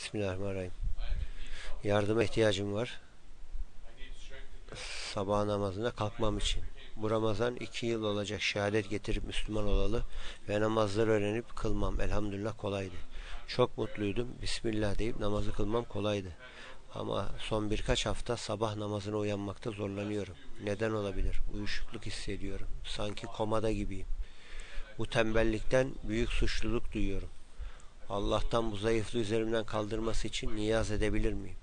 Bismillahirrahmanirrahim. Yardıma ihtiyacım var. Sabah namazına kalkmam için. Bu Ramazan iki yıl olacak şehadet getirip Müslüman olalı ve namazları öğrenip kılmam. Elhamdülillah kolaydı. Çok mutluydum. Bismillah deyip namazı kılmam kolaydı. Ama son birkaç hafta sabah namazına uyanmakta zorlanıyorum. Neden olabilir? Uyuşukluk hissediyorum. Sanki komada gibiyim. Bu tembellikten büyük suçluluk duyuyorum. Allah'tan bu zayıflığı üzerimden kaldırması için niyaz edebilir miyim?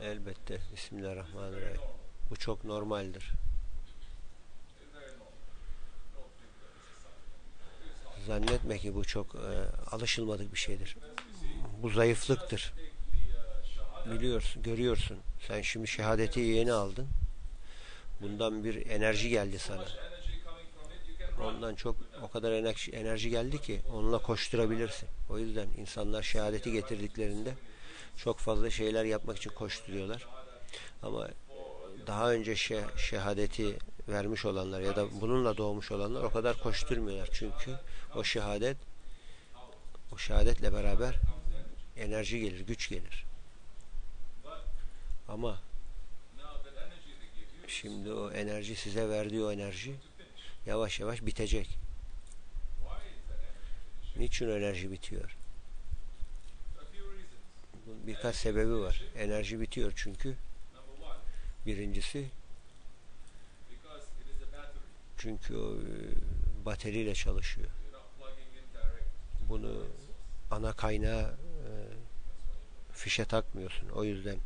Elbette. Bismillahirrahmanirrahim. Bu çok normaldir. Zannetme ki bu çok e, alışılmadık bir şeydir. Bu zayıflıktır. Biliyorsun, görüyorsun. Sen şimdi şehadeti yeni aldın. Bundan bir enerji geldi sana. Ondan çok o kadar enerji, geldi ki onunla koşturabilirsin. O yüzden insanlar şehadeti getirdiklerinde çok fazla şeyler yapmak için koşturuyorlar. Ama daha önce şeh, şehadeti vermiş olanlar ya da bununla doğmuş olanlar o kadar koşturmuyorlar. Çünkü o şehadet o şehadetle beraber enerji gelir, güç gelir. Ama şimdi o enerji size verdiği o enerji yavaş yavaş bitecek. Niçin enerji bitiyor? Birkaç sebebi var. Enerji bitiyor çünkü birincisi çünkü o bateriyle çalışıyor. Bunu ana kaynağı e, fişe takmıyorsun. O yüzden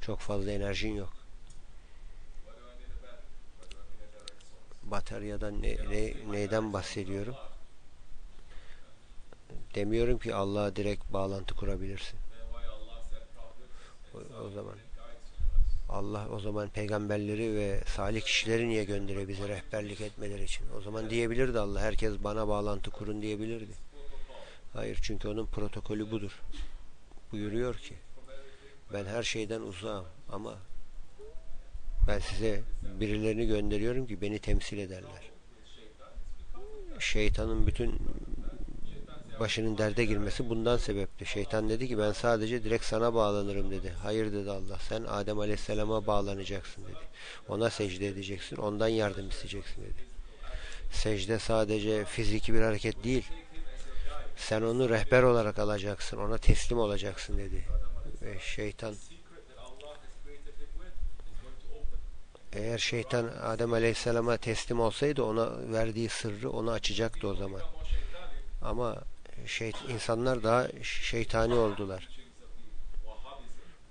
çok fazla enerjin yok. Bataryadan ne, ne, neyden bahsediyorum? Demiyorum ki Allah'a direkt bağlantı kurabilirsin. O, o zaman Allah o zaman peygamberleri ve salih kişileri niye gönderiyor bize rehberlik etmeleri için? O zaman diyebilirdi Allah herkes bana bağlantı kurun diyebilirdi. Hayır çünkü onun protokolü budur. Buyuruyor ki ben her şeyden uzağım ama ben size birilerini gönderiyorum ki beni temsil ederler. Şeytanın bütün başının derde girmesi bundan sebepti. Şeytan dedi ki ben sadece direkt sana bağlanırım dedi. Hayır dedi Allah. Sen Adem Aleyhisselam'a bağlanacaksın dedi. Ona secde edeceksin. Ondan yardım isteyeceksin dedi. Secde sadece fiziki bir hareket değil. Sen onu rehber olarak alacaksın. Ona teslim olacaksın dedi. Ve şeytan eğer şeytan Adem Aleyhisselam'a teslim olsaydı ona verdiği sırrı ona açacaktı o zaman. Ama şey, insanlar daha şeytani oldular.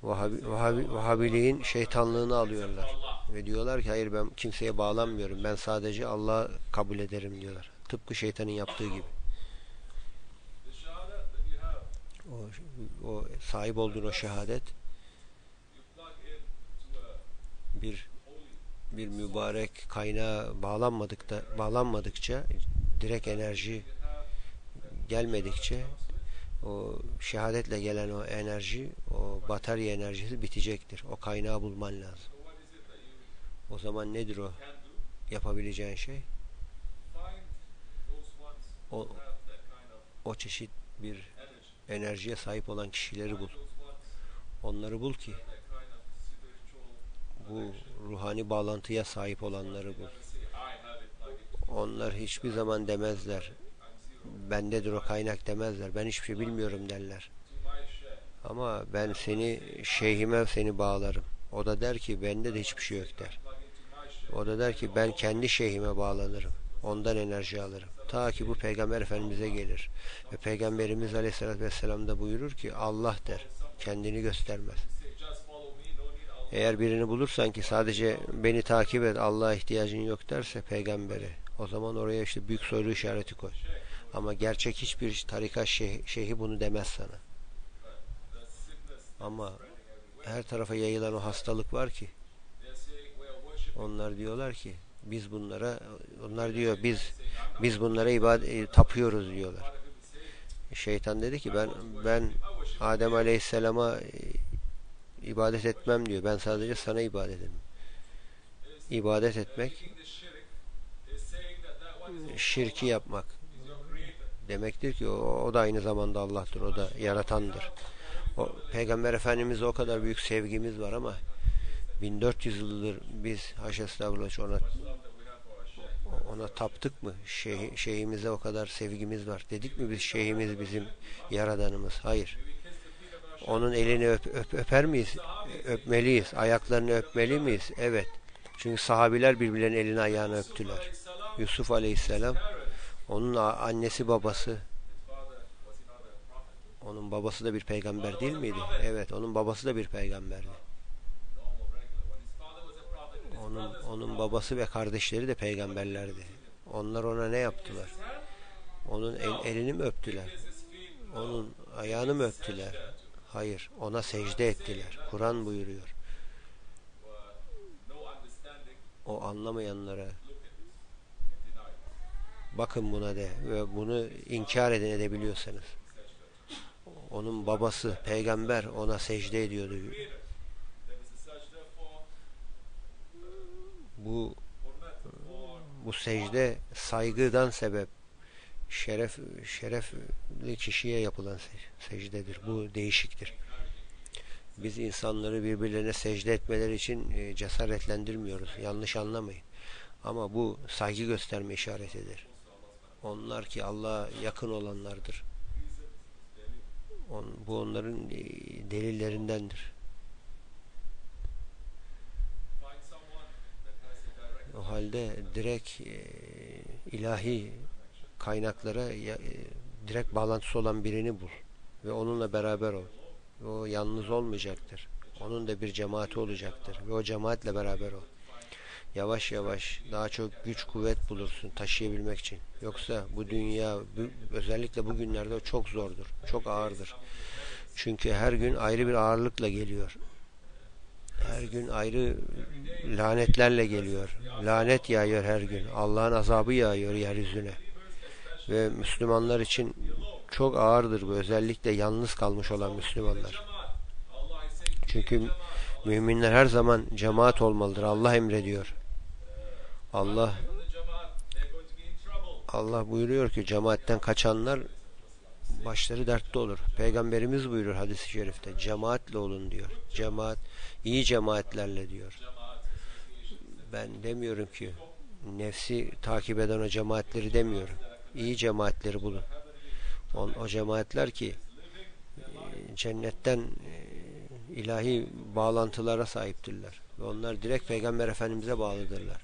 Vahabi, Vahabi, Vahabiliğin şeytanlığını alıyorlar. Ve diyorlar ki hayır ben kimseye bağlanmıyorum. Ben sadece Allah'ı kabul ederim diyorlar. Tıpkı şeytanın yaptığı gibi. O, o sahip olduğun o şehadet bir bir mübarek kaynağa bağlanmadıkta bağlanmadıkça direkt enerji gelmedikçe o şehadetle gelen o enerji, o batarya enerjisi bitecektir. O kaynağı bulman lazım. O zaman nedir o yapabileceğin şey? O, o çeşit bir enerjiye sahip olan kişileri bul. Onları bul ki bu ruhani bağlantıya sahip olanları bul. Onlar hiçbir zaman demezler bendedir o kaynak demezler. Ben hiçbir şey bilmiyorum derler. Ama ben seni şeyhime seni bağlarım. O da der ki bende de hiçbir şey yok der. O da der ki ben kendi şeyhime bağlanırım. Ondan enerji alırım. Ta ki bu peygamber efendimize gelir. Ve peygamberimiz aleyhissalatü vesselam da buyurur ki Allah der. Kendini göstermez. Eğer birini bulursan ki sadece beni takip et Allah'a ihtiyacın yok derse peygamberi o zaman oraya işte büyük soru işareti koy. Ama gerçek hiçbir tarika şeyh, şeyhi bunu demez sana. Ama her tarafa yayılan o hastalık var ki onlar diyorlar ki biz bunlara onlar diyor biz biz bunlara ibadet e, tapıyoruz diyorlar. Şeytan dedi ki ben ben Adem Aleyhisselam'a e, ibadet etmem diyor. Ben sadece sana ibadet ederim. İbadet etmek şirki yapmak demektir ki o, o da aynı zamanda Allah'tır. O da yaratandır. O, Peygamber Efendimiz'e o kadar büyük sevgimiz var ama 1400 yıldır biz haşa estağfurullah ona ona taptık mı? Şeyh, şeyhimize o kadar sevgimiz var. Dedik mi biz şeyhimiz bizim yaradanımız? Hayır. Onun elini öp, öp, öper miyiz? Öpmeliyiz. Ayaklarını öpmeli miyiz? Evet. Çünkü sahabiler birbirlerinin elini ayağını öptüler. Yusuf Aleyhisselam onun annesi babası onun babası da bir peygamber değil miydi? Evet, onun babası da bir peygamberdi. Onun onun babası ve kardeşleri de peygamberlerdi. Onlar ona ne yaptılar? Onun el, elini mi öptüler? Onun ayağını mı öptüler? Hayır, ona secde ettiler. Kur'an buyuruyor. O anlamayanlara bakın buna de ve bunu inkar edin edebiliyorsanız. Onun babası peygamber ona secde ediyordu. Bu bu secde saygıdan sebep şeref şerefli kişiye yapılan secdedir. Bu değişiktir. Biz insanları birbirlerine secde etmeleri için e, cesaretlendirmiyoruz. Yanlış anlamayın. Ama bu saygı gösterme işaretidir. Onlar ki Allah'a yakın olanlardır. On, bu onların e, delillerindendir. O halde direkt e, ilahi kaynaklara e, direkt bağlantısı olan birini bul ve onunla beraber ol. O yalnız olmayacaktır. Onun da bir cemaati olacaktır ve o cemaatle beraber ol. Yavaş yavaş daha çok güç kuvvet bulursun taşıyabilmek için. Yoksa bu dünya özellikle bugünlerde çok zordur. Çok ağırdır. Çünkü her gün ayrı bir ağırlıkla geliyor. Her gün ayrı lanetlerle geliyor. Lanet yağıyor her gün. Allah'ın azabı yağıyor yeryüzüne. Ve Müslümanlar için çok ağırdır bu. Özellikle yalnız kalmış olan Müslümanlar. Çünkü müminler her zaman cemaat olmalıdır. Allah emrediyor. Allah Allah buyuruyor ki cemaatten kaçanlar başları dertte olur. Peygamberimiz buyurur hadis-i şerifte. Cemaatle olun diyor. Cemaat, iyi cemaatlerle diyor. Ben demiyorum ki nefsi takip eden o cemaatleri demiyorum. İyi cemaatleri bulun. O, o cemaatler ki e, cennetten e, ilahi bağlantılara sahiptirler. Ve onlar direkt Peygamber Efendimiz'e bağlıdırlar.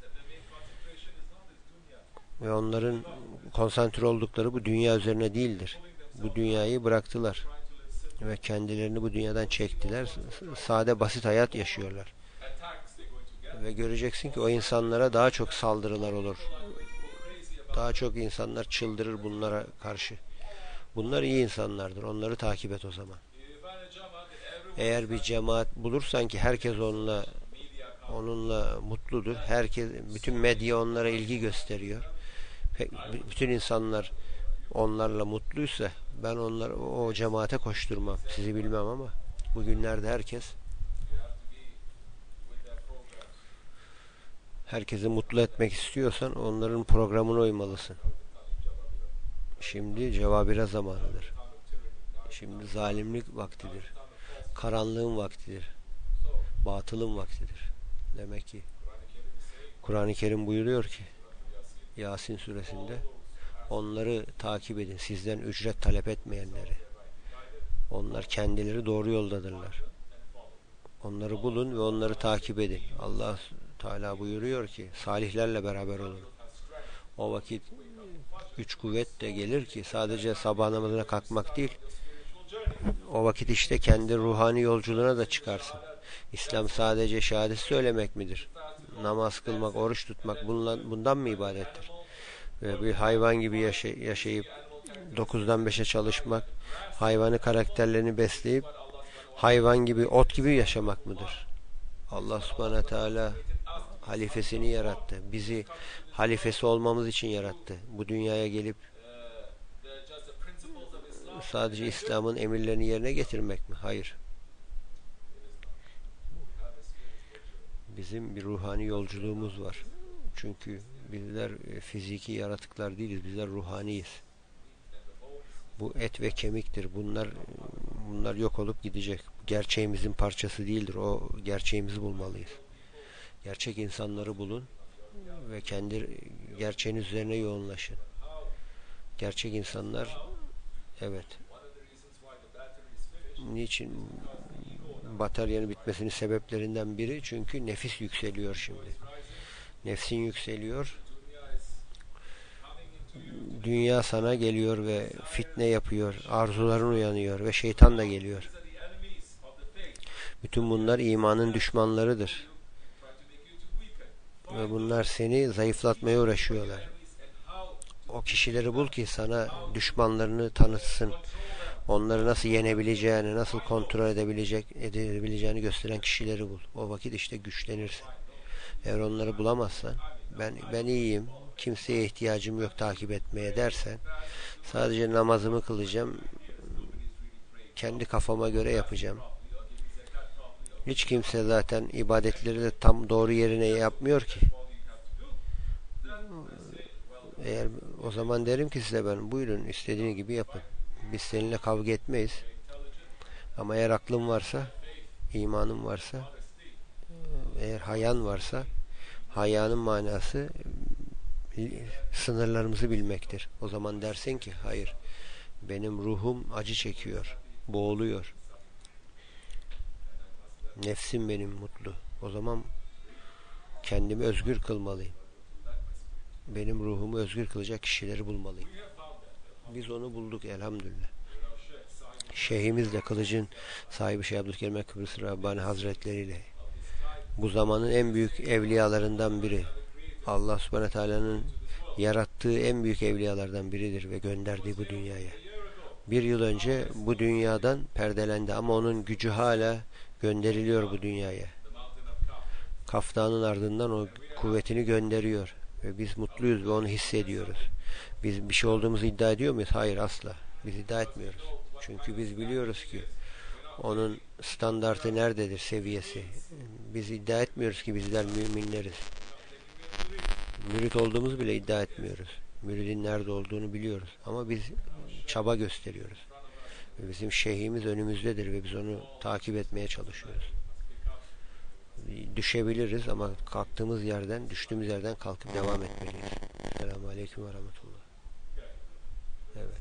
Ve onların konsantre oldukları bu dünya üzerine değildir bu dünyayı bıraktılar ve kendilerini bu dünyadan çektiler. Sade basit hayat yaşıyorlar. Ve göreceksin ki o insanlara daha çok saldırılar olur. Daha çok insanlar çıldırır bunlara karşı. Bunlar iyi insanlardır. Onları takip et o zaman. Eğer bir cemaat bulursan ki herkes onunla onunla mutludur. Herkes bütün medya onlara ilgi gösteriyor. Bütün insanlar onlarla mutluysa ben onlar o cemaate koşturmam. Sizi bilmem ama bugünlerde herkes herkesi mutlu etmek istiyorsan onların programına uymalısın. Şimdi cevabira zamanıdır. Şimdi zalimlik vaktidir. Karanlığın vaktidir. Batılın vaktidir. Demek ki Kur'an-ı Kerim buyuruyor ki Yasin suresinde Onları takip edin. Sizden ücret talep etmeyenleri. Onlar kendileri doğru yoldadırlar. Onları bulun ve onları takip edin. Allah Teala buyuruyor ki salihlerle beraber olun. O vakit güç kuvvet de gelir ki sadece sabah namazına kalkmak değil. O vakit işte kendi ruhani yolculuğuna da çıkarsın. İslam sadece şehadet söylemek midir? Namaz kılmak, oruç tutmak bundan, bundan mı ibadettir? bir hayvan gibi yaşa yaşayıp 9'dan 5'e çalışmak, hayvanı karakterlerini besleyip hayvan gibi, ot gibi yaşamak mıdır? Allah subhanahu teala halifesini yarattı. Bizi halifesi olmamız için yarattı. Bu dünyaya gelip sadece İslam'ın emirlerini yerine getirmek mi? Hayır. Bizim bir ruhani yolculuğumuz var. Çünkü Bizler e, fiziki yaratıklar değiliz. Bizler ruhaniyiz. Bu et ve kemiktir. Bunlar bunlar yok olup gidecek. Gerçeğimizin parçası değildir. O gerçeğimizi bulmalıyız. Gerçek insanları bulun ve kendi gerçeğiniz üzerine yoğunlaşın. Gerçek insanlar evet. Niçin bataryanın bitmesinin sebeplerinden biri çünkü nefis yükseliyor şimdi. Nefsin yükseliyor. Dünya sana geliyor ve fitne yapıyor. Arzuların uyanıyor ve şeytan da geliyor. Bütün bunlar imanın düşmanlarıdır. Ve bunlar seni zayıflatmaya uğraşıyorlar. O kişileri bul ki sana düşmanlarını tanıtsın. Onları nasıl yenebileceğini, nasıl kontrol edebilecek, edebileceğini gösteren kişileri bul. O vakit işte güçlenirsin. Eğer onları bulamazsan, ben ben iyiyim, kimseye ihtiyacım yok takip etmeye dersen, sadece namazımı kılacağım, kendi kafama göre yapacağım. Hiç kimse zaten ibadetleri de tam doğru yerine yapmıyor ki. Eğer o zaman derim ki size ben buyurun istediğiniz gibi yapın. Biz seninle kavga etmeyiz. Ama eğer aklın varsa, imanın varsa, eğer hayan varsa, hayanın manası sınırlarımızı bilmektir. O zaman dersin ki hayır, benim ruhum acı çekiyor, boğuluyor. Nefsim benim mutlu. O zaman kendimi özgür kılmalıyım. Benim ruhumu özgür kılacak kişileri bulmalıyım. Biz onu bulduk elhamdülillah. Şeyhimizle kılıcın sahibi Şeyh Abdülkerim Kıbrıs Rabbani Hazretleri bu zamanın en büyük evliyalarından biri. Allah Subhanahu Teala'nın yarattığı en büyük evliyalardan biridir ve gönderdiği bu dünyaya. Bir yıl önce bu dünyadan perdelendi ama onun gücü hala gönderiliyor bu dünyaya. Kaftanın ardından o kuvvetini gönderiyor ve biz mutluyuz ve onu hissediyoruz. Biz bir şey olduğumuzu iddia ediyor muyuz? Hayır asla. Biz iddia etmiyoruz. Çünkü biz biliyoruz ki onun standartı nerededir, seviyesi. Biz iddia etmiyoruz ki bizler müminleriz. Mürit olduğumuz bile iddia etmiyoruz. Müridin nerede olduğunu biliyoruz. Ama biz çaba gösteriyoruz. Bizim şeyhimiz önümüzdedir ve biz onu takip etmeye çalışıyoruz. Düşebiliriz ama kalktığımız yerden, düştüğümüz yerden kalkıp devam etmeliyiz. Selamun Aleyküm ve Rahmetullah. Evet.